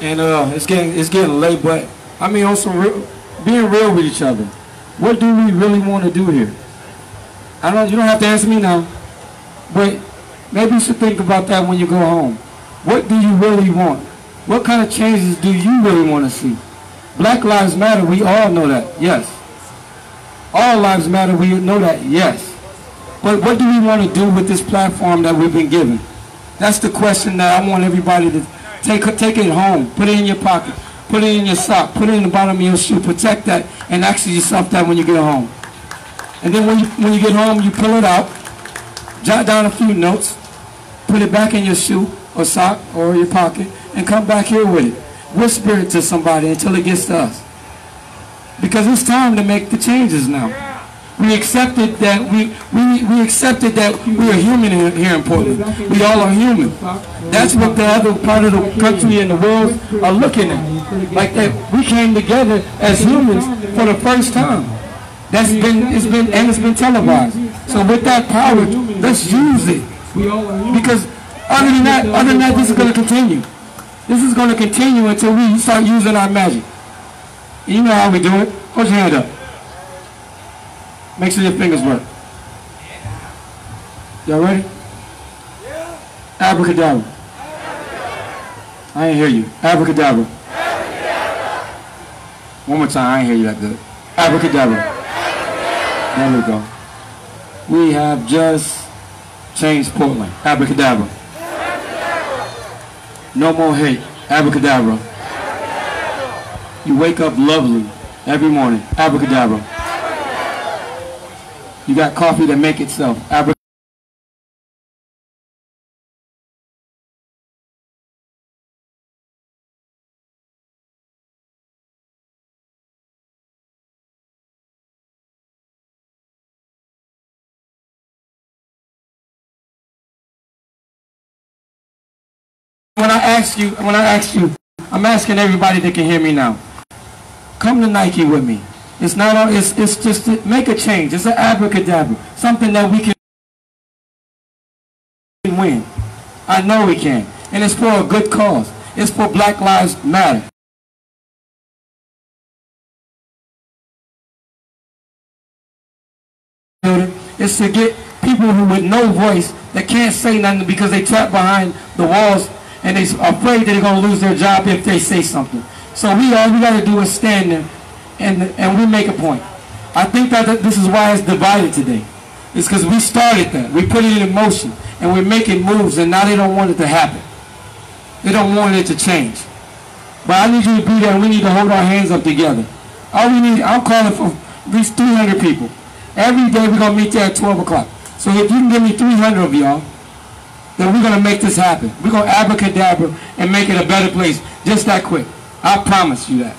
And uh, it's getting, it's getting late, but I mean, real, being real with each other. What do we really want to do here? I don't, you don't have to answer me now, but maybe you should think about that when you go home. What do you really want? What kind of changes do you really want to see? Black Lives Matter, we all know that, yes. All lives matter, we know that, yes. But what do we want to do with this platform that we've been given? That's the question that I want everybody to take, take it home, put it in your pocket, put it in your sock, put it in the bottom of your shoe, protect that, and ask yourself that when you get home. And then when you, when you get home, you pull it out, jot down a few notes, put it back in your shoe or sock or your pocket, and come back here with it. Whisper it to somebody until it gets to us. Because it's time to make the changes now. We accepted that we, we, we accepted that we are human here, in Portland. We all are human. That's what the other part of the country and the world are looking at. Like that we came together as humans for the first time. That's been it's been and it's been televised. So with that power, let's use it. Because other than that, other than that, this is gonna continue. This is gonna continue until we start using our magic. You know how we do it. Hold your hand up. Make sure your fingers work. Y'all ready? Abracadabra. I ain't hear you. Abracadabra. One more time. I ain't hear you that good. Abracadabra. There we go. We have just changed Portland. Abracadabra. No more hate. Abracadabra. You wake up lovely every morning. Abracadabra. You got coffee that make itself. When I ask you, when I ask you, I'm asking everybody that can hear me now. Come to Nike with me. It's not, it's, it's just, to make a change. It's an abracadabra. Something that we can win. I know we can. And it's for a good cause. It's for Black Lives Matter. It's to get people who with no voice that can't say nothing because they trapped behind the walls and they're afraid that they're going to lose their job if they say something. So we all we got to do is stand there and, and we make a point. I think that this is why it's divided today. It's because we started that. We put it in motion. And we're making moves and now they don't want it to happen. They don't want it to change. But I need you to be there and we need to hold our hands up together. All we need, I'm calling for at least 300 people. Every day we're going to meet there at 12 o'clock. So if you can give me 300 of y'all, then we're going to make this happen. We're going to abracadabra and make it a better place just that quick. I promise you that.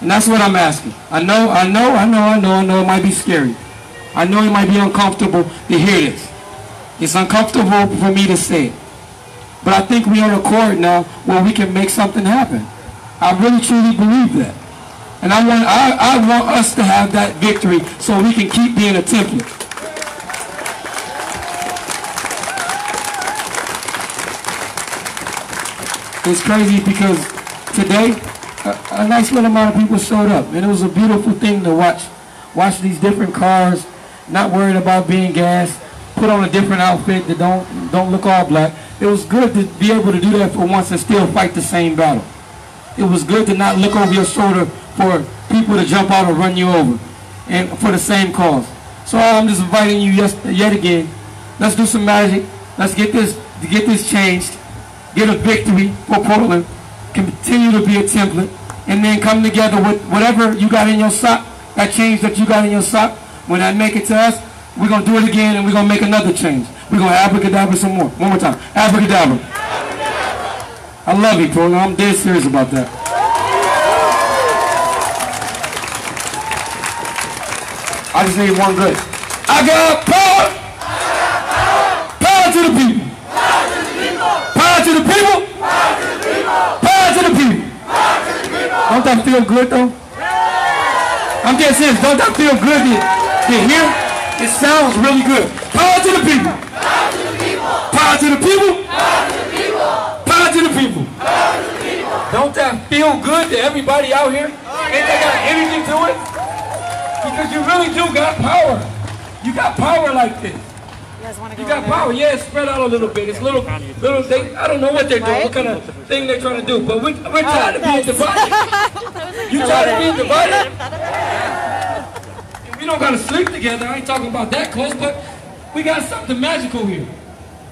And that's what I'm asking. I know, I know, I know, I know, I know it might be scary. I know it might be uncomfortable to hear this. It's uncomfortable for me to say it. But I think we're on a court now where we can make something happen. I really truly believe that. And I want, I, I want us to have that victory so we can keep being a template. It's crazy because today, a, a nice little amount of people showed up. And it was a beautiful thing to watch. Watch these different cars, not worried about being gassed, put on a different outfit that don't, don't look all black. It was good to be able to do that for once and still fight the same battle. It was good to not look over your shoulder for people to jump out or run you over and for the same cause. So I'm just inviting you yes, yet again. Let's do some magic. Let's get this get this changed. Get a victory for Portland. Continue to be a template. And then come together with whatever you got in your sock, that change that you got in your sock. When I make it to us, we're going to do it again and we're going to make another change. We're going to abracadabra some more. One more time. Abracadabra. I love you, Portland. I'm dead serious about that. I just need one good. I got. Power to the people. Power to the people. Power to the people. Don't that feel good though? I'm dead serious. Don't that feel good to, to hear? It sounds really good. Power to the people. Power to the people. Power to the people. Power to the people. Don't that feel good to everybody out here? Ain't that got anything to it? Because you really do got power. You got power like this. You got power. Yeah, spread out a little bit. It's little, little. They, I don't know what they're doing, what kind of thing they're trying to do. But we, we're tired of being divided. You tired of being divided? We don't gotta sleep together. I ain't talking about that close, but we got something magical here.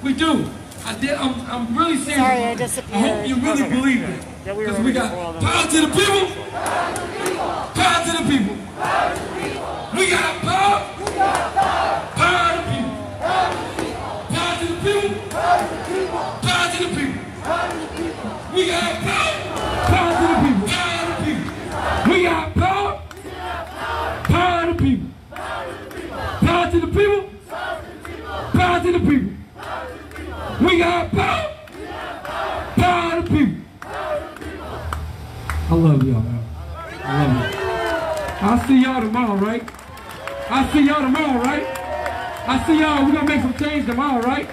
We do. I did. I'm, I'm really serious. Sorry, I disappeared. I hope you really Okay. believe it. Because we got power to the people. Power to the people. power to We got power. Power to the people. Power to the people. Power to the people. We got power. Power to the people. Power to the people. We got power. Power to the people. Power to the people. Power to the people. We got power. Power to the people. I love y'all. I love you. I'll see y'all tomorrow, right? I'll see y'all tomorrow, right? I see y'all. We're gonna make some change tomorrow, right?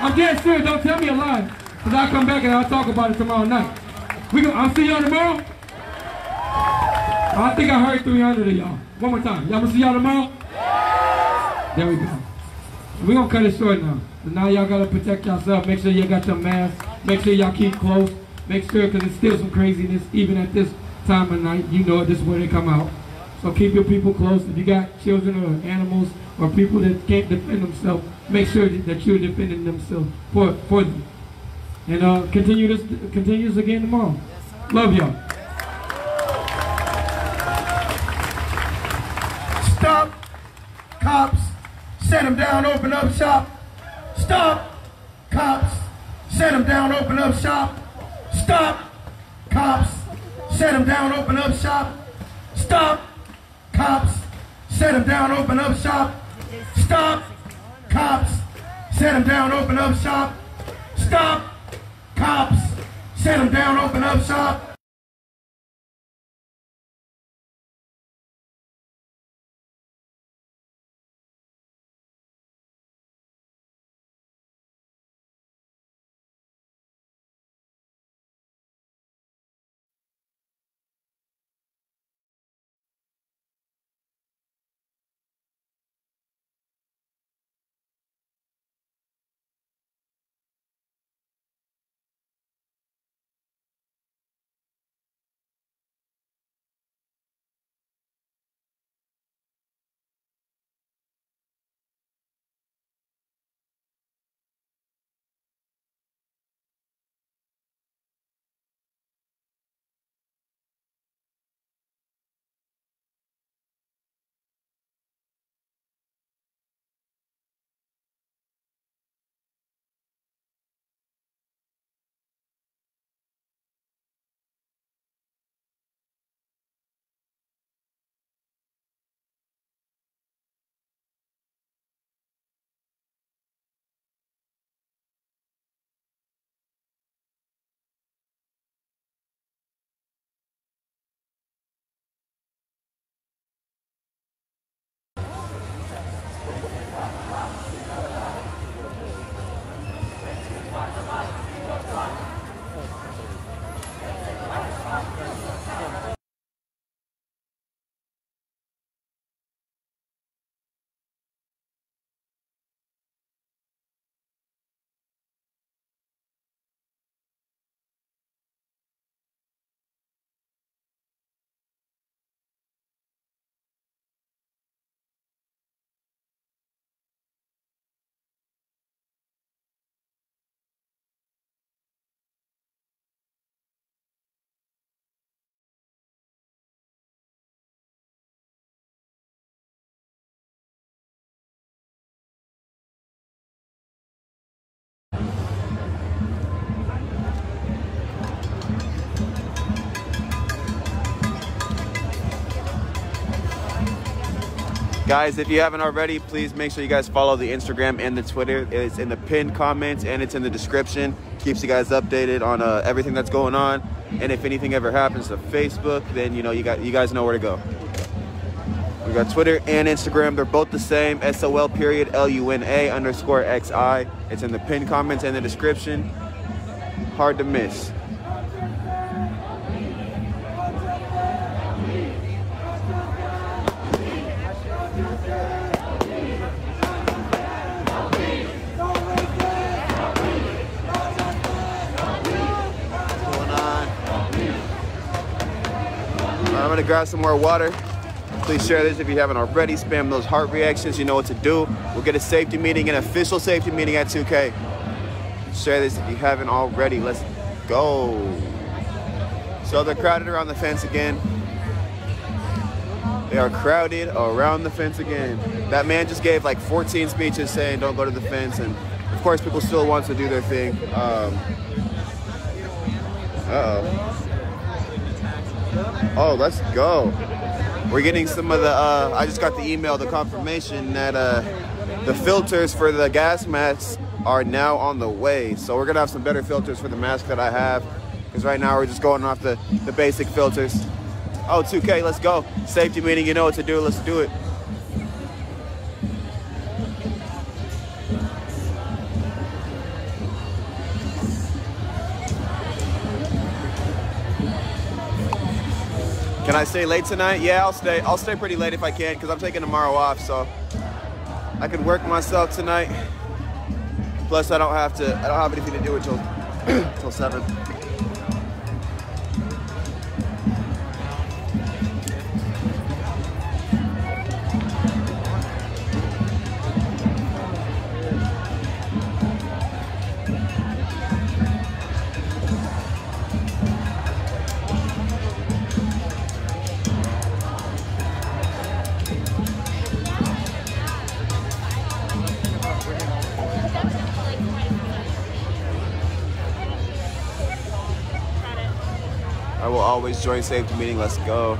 I'm dead serious. Don't tell me a lie, cause I'll come back and I'll talk about it tomorrow night. We gonna, I'll see y'all tomorrow. I think I heard 300 of y'all. One more time. Y'all gonna see y'all tomorrow? There we go. We're gonna cut it short now. So now y'all gotta protect yourself. Make sure you got your mask. Make sure y'all keep close. Make sure, cause it's still some craziness, even at this time of night. You know it, this is where they come out. So keep your people close. If you got children or animals or people that can't defend themselves, make sure that you're defending themselves for, for them. And uh, continue this continues again tomorrow. Love y'all. Stop. Cops. Set him down, open up shop. Stop. Cops. Set him down, open up shop. Stop. Cops. Set him down, open up shop. Stop. Cops. Set him down, open up shop. Stop. Cops. Set him down, open up shop. Stop. Cops. Set him down, open up shop. Guys, if you haven't already, please make sure you guys follow the Instagram and the Twitter. It's in the pinned comments and it's in the description. Keeps you guys updated on uh, everything that's going on. And if anything ever happens to Facebook, then you know you got you guys know where to go. We got Twitter and Instagram. They're both the same. SOL period L-U-N-A underscore X-I. It's in the pinned comments and the description. Hard to miss. Gonna grab some more water. Please share this if you haven't already. Spam those heart reactions. You know what to do. We'll get a safety meeting, an official safety meeting at 2K. Share this if you haven't already. Let's go. So they're crowded around the fence again. They are crowded around the fence again. That man just gave like 14 speeches saying don't go to the fence, and of course people still want to do their thing. Um, uh oh. Let's go. We're getting some of the, uh, I just got the email, the confirmation that uh, the filters for the gas masks are now on the way. So we're gonna have some better filters for the mask that I have. Because right now we're just going off the, the basic filters. Oh, 2K, let's go. Safety meeting, you know what to do, let's do it. Can I stay late tonight? Yeah, I'll stay. I'll stay pretty late if I can because I'm taking tomorrow off, so I can work myself tonight. Plus, I don't have to. I don't have anything to do until until seven. I will always join safety meeting. Let's go.